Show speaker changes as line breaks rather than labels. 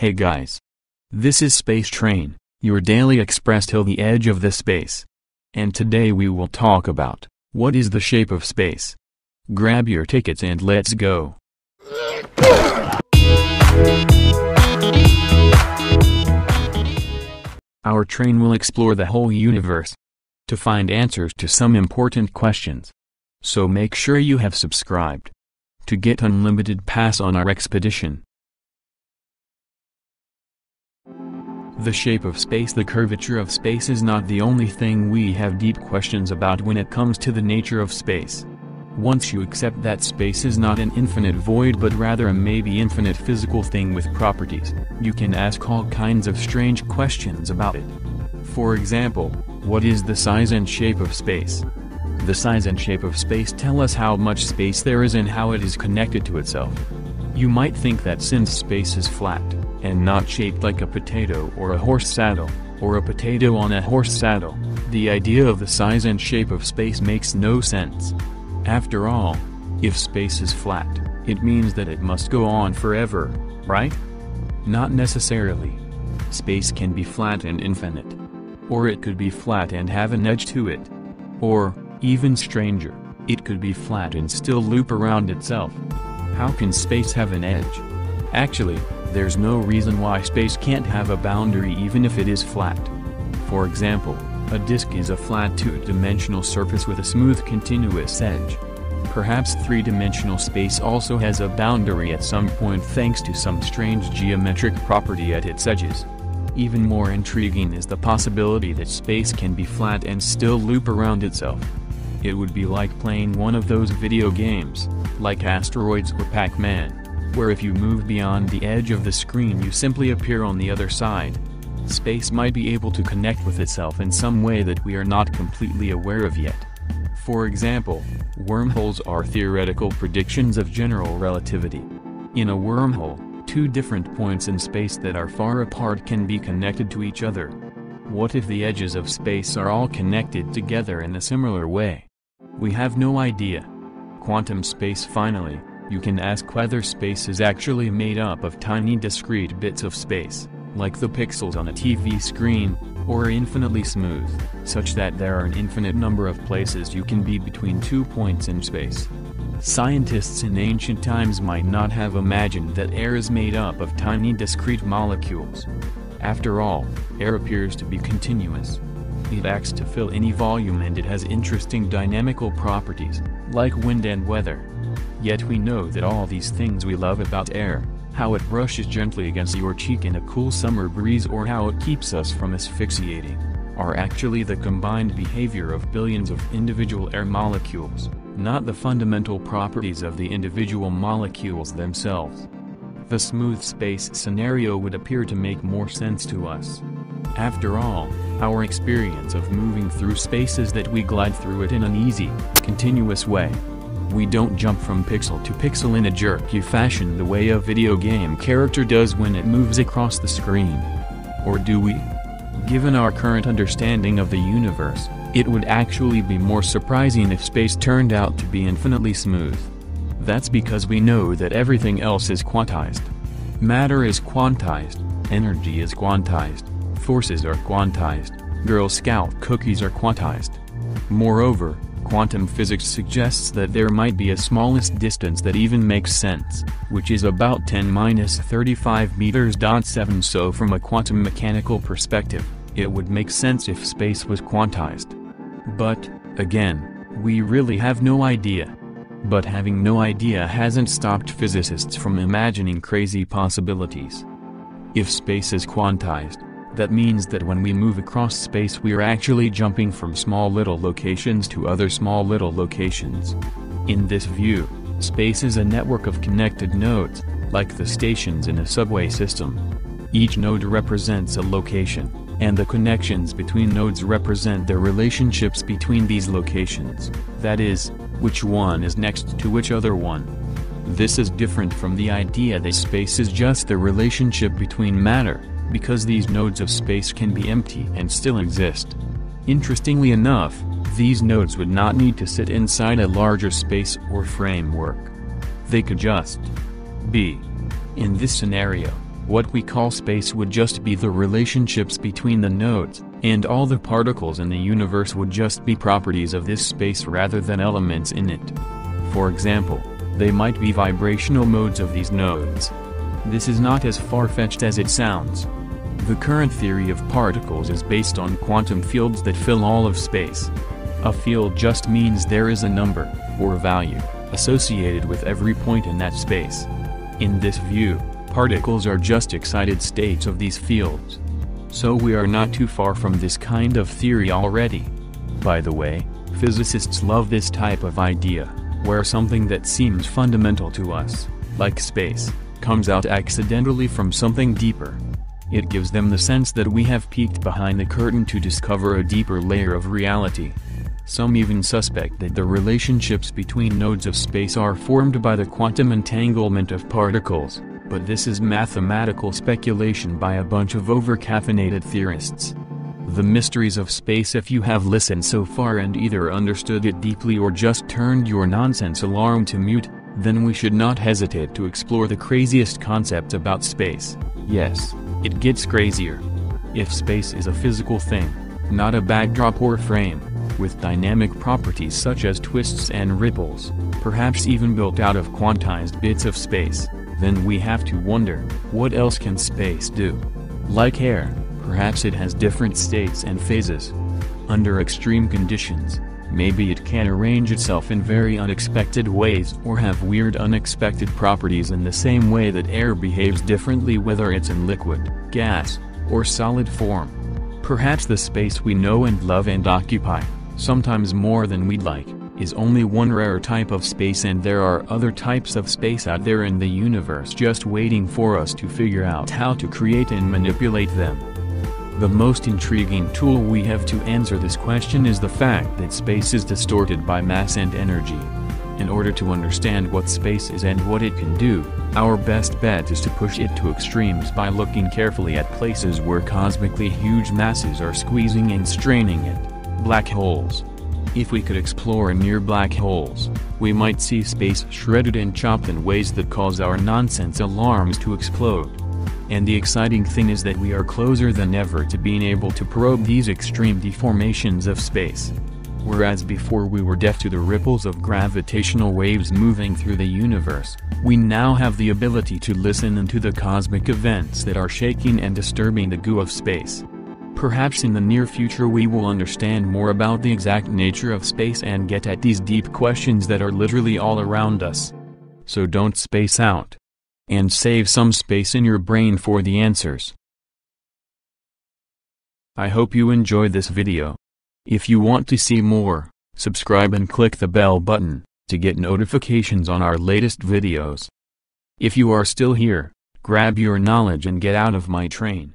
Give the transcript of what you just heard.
Hey guys. This is Space Train, your daily express till the edge of the space. And today we will talk about, what is the shape of space? Grab your tickets and let's go. Our train will explore the whole universe to find answers to some important questions. So make sure you have subscribed to get unlimited pass on our expedition. The shape of space The curvature of space is not the only thing we have deep questions about when it comes to the nature of space. Once you accept that space is not an infinite void but rather a maybe infinite physical thing with properties, you can ask all kinds of strange questions about it. For example, what is the size and shape of space? The size and shape of space tell us how much space there is and how it is connected to itself. You might think that since space is flat, and not shaped like a potato or a horse saddle, or a potato on a horse saddle, the idea of the size and shape of space makes no sense. After all, if space is flat, it means that it must go on forever, right? Not necessarily. Space can be flat and infinite. Or it could be flat and have an edge to it. Or, even stranger, it could be flat and still loop around itself. How can space have an edge? Actually, there's no reason why space can't have a boundary even if it is flat. For example, a disk is a flat two-dimensional surface with a smooth continuous edge. Perhaps three-dimensional space also has a boundary at some point thanks to some strange geometric property at its edges. Even more intriguing is the possibility that space can be flat and still loop around itself. It would be like playing one of those video games, like Asteroids or Pac-Man where if you move beyond the edge of the screen you simply appear on the other side. Space might be able to connect with itself in some way that we are not completely aware of yet. For example, wormholes are theoretical predictions of general relativity. In a wormhole, two different points in space that are far apart can be connected to each other. What if the edges of space are all connected together in a similar way? We have no idea. Quantum space finally, you can ask whether space is actually made up of tiny discrete bits of space, like the pixels on a TV screen, or infinitely smooth, such that there are an infinite number of places you can be between two points in space. Scientists in ancient times might not have imagined that air is made up of tiny discrete molecules. After all, air appears to be continuous. It acts to fill any volume and it has interesting dynamical properties, like wind and weather. Yet we know that all these things we love about air, how it brushes gently against your cheek in a cool summer breeze or how it keeps us from asphyxiating, are actually the combined behavior of billions of individual air molecules, not the fundamental properties of the individual molecules themselves. The smooth space scenario would appear to make more sense to us. After all, our experience of moving through space is that we glide through it in an easy, continuous way. We don't jump from pixel to pixel in a jerky fashion the way a video game character does when it moves across the screen. Or do we? Given our current understanding of the universe, it would actually be more surprising if space turned out to be infinitely smooth. That's because we know that everything else is quantized. Matter is quantized, energy is quantized, forces are quantized, Girl Scout cookies are quantized. Moreover, Quantum physics suggests that there might be a smallest distance that even makes sense, which is about 10-35 meters. 7 So from a quantum mechanical perspective, it would make sense if space was quantized. But, again, we really have no idea. But having no idea hasn't stopped physicists from imagining crazy possibilities. If space is quantized, that means that when we move across space we are actually jumping from small little locations to other small little locations. In this view, space is a network of connected nodes, like the stations in a subway system. Each node represents a location, and the connections between nodes represent the relationships between these locations, that is, which one is next to which other one. This is different from the idea that space is just the relationship between matter, because these nodes of space can be empty and still exist. Interestingly enough, these nodes would not need to sit inside a larger space or framework. They could just be. In this scenario, What we call space would just be the relationships between the nodes, and all the particles in the universe would just be properties of this space rather than elements in it. For example, they might be vibrational modes of these nodes. This is not as far-fetched as it sounds. The current theory of particles is based on quantum fields that fill all of space. A field just means there is a number, or value, associated with every point in that space. In this view, particles are just excited states of these fields. So we are not too far from this kind of theory already. By the way, physicists love this type of idea, where something that seems fundamental to us, like space, comes out accidentally from something deeper. It gives them the sense that we have peeked behind the curtain to discover a deeper layer of reality. Some even suspect that the relationships between nodes of space are formed by the quantum entanglement of particles, but this is mathematical speculation by a bunch of over-caffeinated theorists. The mysteries of space if you have listened so far and either understood it deeply or just turned your nonsense alarm to mute, then we should not hesitate to explore the craziest concept about space. Yes, it gets crazier. If space is a physical thing, not a backdrop or frame, with dynamic properties such as twists and ripples, perhaps even built out of quantized bits of space, then we have to wonder, what else can space do? Like air, perhaps it has different states and phases. Under extreme conditions, maybe it can arrange itself in very unexpected ways or have weird unexpected properties in the same way that air behaves differently whether it's in liquid, gas, or solid form. Perhaps the space we know and love and occupy, sometimes more than we'd like, is only one rare type of space and there are other types of space out there in the universe just waiting for us to figure out how to create and manipulate them. The most intriguing tool we have to answer this question is the fact that space is distorted by mass and energy. In order to understand what space is and what it can do, our best bet is to push it to extremes by looking carefully at places where cosmically huge masses are squeezing and straining it, black holes. If we could explore near black holes, we might see space shredded and chopped in ways that cause our nonsense alarms to explode. And the exciting thing is that we are closer than ever to being able to probe these extreme deformations of space. Whereas before we were deaf to the ripples of gravitational waves moving through the universe, we now have the ability to listen into the cosmic events that are shaking and disturbing the goo of space. Perhaps in the near future we will understand more about the exact nature of space and get at these deep questions that are literally all around us. So don't space out. And save some space in your brain for the answers. I hope you enjoyed this video. If you want to see more, subscribe and click the bell button, to get notifications on our latest videos. If you are still here, grab your knowledge and get out of my train.